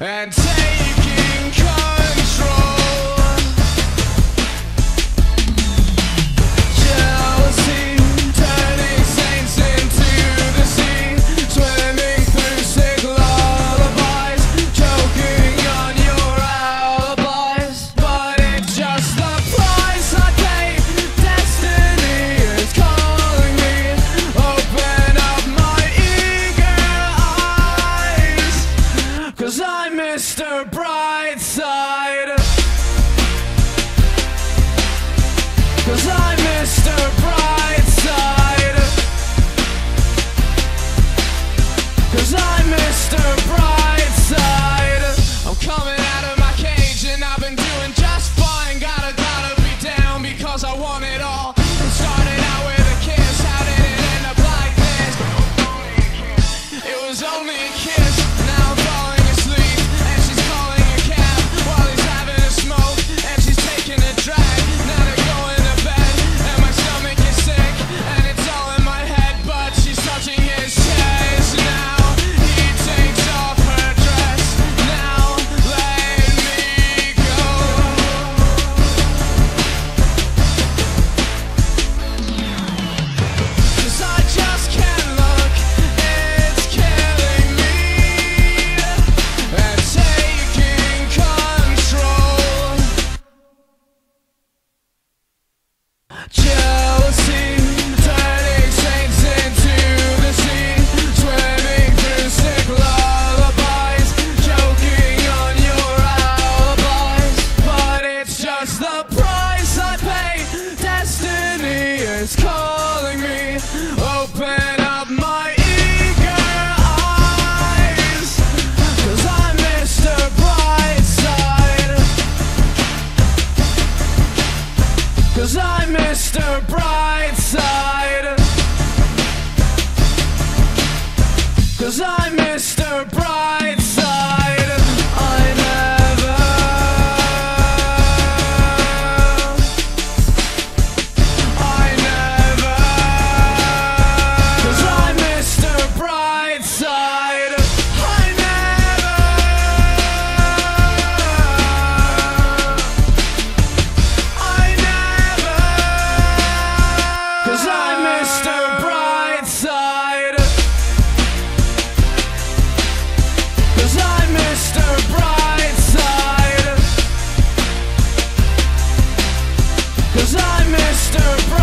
and Cause I'm Open stir